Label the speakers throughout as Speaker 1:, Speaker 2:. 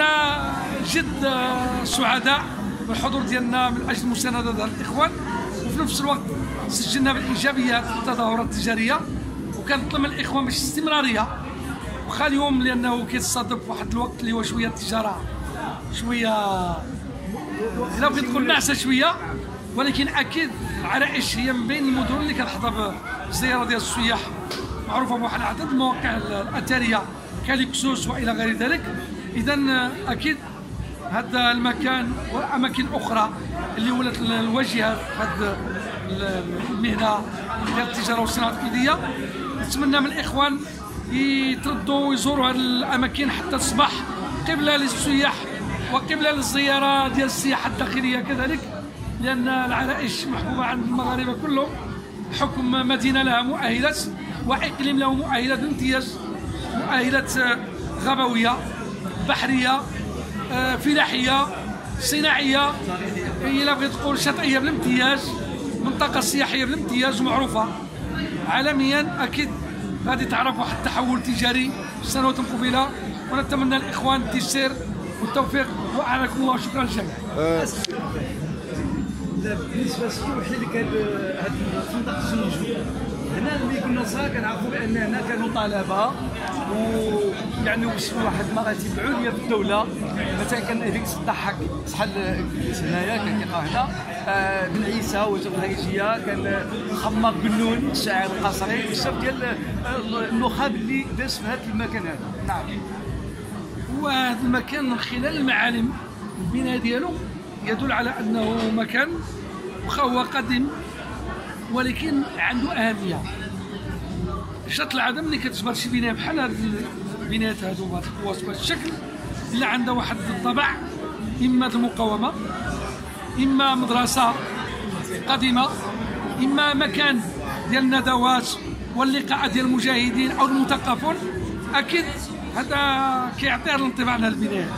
Speaker 1: كنا جد سعداء بالحضور ديالنا من أجل مسانده الإخوان وفي نفس الوقت سجلنا بالايجابيات التظاهرات التجارية وكنطلب من الإخوان باش استمرارية. واخا اليوم لأنه كيتصادف واحد الوقت اللي هو شوية التجاره شوية لا بغيت نقول ناعسه شوية ولكن أكيد العرائش هي من بين المدن اللي كتحظى بالزياره ديال السياح معروفة بواحد العدد المواقع الأثرية كاليكسوس وإلى غير ذلك. اذا أكيد هذا المكان وأماكن أخرى اللي ولات الواجهه هذه المهنة ديال التجارة والصناعة التقليديه نتمنى من الإخوان يتردوا ويزوروا هذه الأماكن حتى تصبح قبلة للسياح وقبلة للزيارة ديال السياحة الداخلية كذلك لأن العرائش محبوبه عند المغاربة كلهم. حكم مدينة لها مؤهلات وإقليم له مؤهلات بامتياز مؤهلات غابويه بحريه آه، فلاحيه صناعية هي لا بغيت تقول شاطئيه بالامتياز منطقة سياحية بالامتياز ومعروفة. عالميا أكيد غادي تعرف واحد التحول تجاري في السنوات المقبله ونتمنى الإخوان التيسير والتوفيق وأعانكم الله. شكرا جزيلا
Speaker 2: بالنسبة للسطوح اللي كان منطقه الزنجو هنا اللي كنا صغار كنعرفوا بان هنا كانوا طلبة ويعني وصلوا واحد المراتب عليا في الدولة. مثلا كان هذيك الضحك شحال هنايا كان كيلقاو هنا. آه، بن عيسى وزير الخارجيه كان خمار بنون الشاعر القصري بزاف ديال آه، النخب اللي داز في هذا المكان هذا. نعم.
Speaker 1: وهذا المكان من خلال المعالم. البناء ديالو يدل على أنه مكان واخا هو قديم. ولكن عنده أهمية. شط العدم ملي كتجبر شي بناية بحال هاد البنايات هادو بهذا القواس بهذا الشكل إلا عندها واحد الطبع إما المقاومة إما مدرسة قديمة إما مكان ديال الندوات واللقاءات ديال المجاهدين أو المثقفون أكيد هذا كيعطي هذا الانطباع على البناية.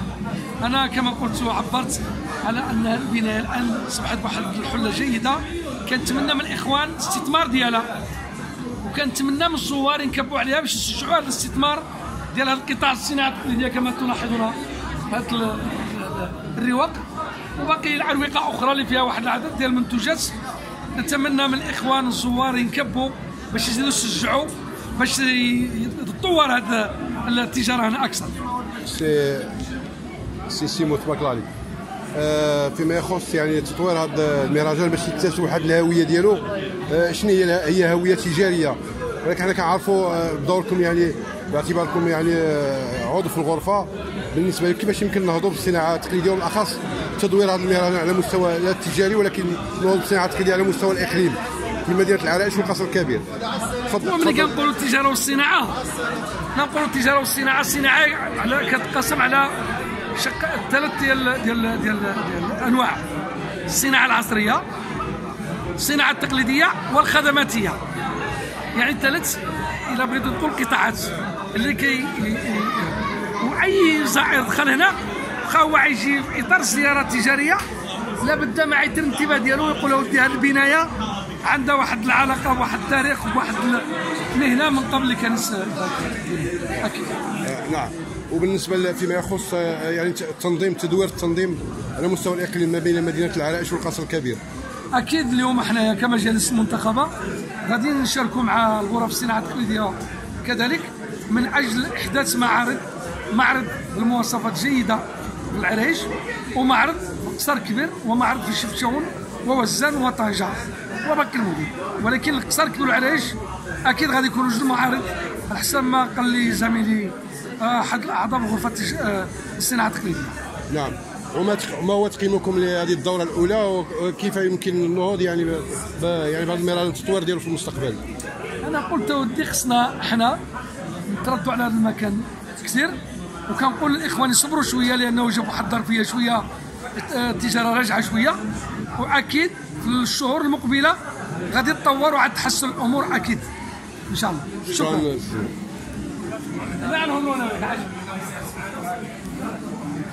Speaker 1: أنا كما قلت وعبرت على أن البناية الآن أصبحت بواحد الحلة جيدة. كنتمنى من الإخوان الاستثمار ديالها. وكنتمنى من الزوار ينكبوا عليها باش يشجعوا هذا الاستثمار ديال هذا القطاع الصناعه التقليديه كما تلاحظون هذا الرواق. وباقي الاروقه أخرى اللي فيها واحد العدد ديال المنتوجات. نتمنى من الإخوان الزوار ينكبوا باش يزيدوا يشجعوا باش تطور هذه التجارة هنا أكثر.
Speaker 3: سي سي سيمو تبارك الله عليك. فيما يخص يعني تطوير هذا المهرجان باش يتسع واحد الهوية ديالو. آه، شنو هي هي هوية تجارية؟ ولكن حنا كنعرفوا آه، بدوركم يعني باعتباركم يعني عضو في الغرفة. بالنسبة لكم كيفاش يمكن نهضوا بالصناعة التقليدية وبالأخص تطوير هذا المهرجان على مستوى لا التجاري ولكن نهضوا بالصناعة التقليدية على مستوى الإقليم في مدينة العرائش والقصر الكبير.
Speaker 1: تفضل ملي كنقولوا التجارة والصناعة؟ نقولوا التجارة والصناعة الصناعة على كتقسم على شق ثلاث ديال ديال ديال الأنواع. الصناعة العصرية الصناعة التقليدية والخدماتية. يعني ثلاث اذا بغيتوا تقول قطاعات. اللي كي واي زائر دخل هنا واخا هو عايجي في إطار الزياره التجارية. لابد ما يتم الانتباه ديالو ويقول ودي هذه البناية عندها واحد العلاقة بواحد التاريخ وبواحد المهنه من قبل كان
Speaker 3: أكيد آه، نعم. وبالنسبة فيما يخص آه، يعني التنظيم تدوير التنظيم على مستوى الإقليم ما بين مدينة العرائش والقصر الكبير.
Speaker 1: أكيد اليوم إحنا كمجالس منتخبه غادي نشاركوا مع الغرف الصناعة التقليدية. كذلك من أجل إحداث معارض معرض بالمواصفات جيدة في العرائش ومعرض قصر كبير ومعرض في شفشون ووزان وطنجه وباقي المدن. ولكن القصر كبير والعرائش أكيد غادي يكونوا جوج معارض على حسب ما قال لي زميلي أحد الأعضاء غرفة آه، الصناعة التقليدية.
Speaker 3: نعم. وما ما هو تقييمكم لهذه الدورة الأولى؟ وكيف يمكن النهوض يعني يعني بهذا المران التطوير ديالو في المستقبل؟
Speaker 1: أنا قلت ودي خصنا إحنا نتردوا على هذا المكان كثير. وكنقول للإخوان يصبروا شوية لأنه جاب واحد الظرفيه شوية التجارة راجعة شوية. وأكيد في الشهور المقبلة غادي تطور وعاد تحسن الأمور أكيد. إن شاء الله. شكرا.
Speaker 3: نعم،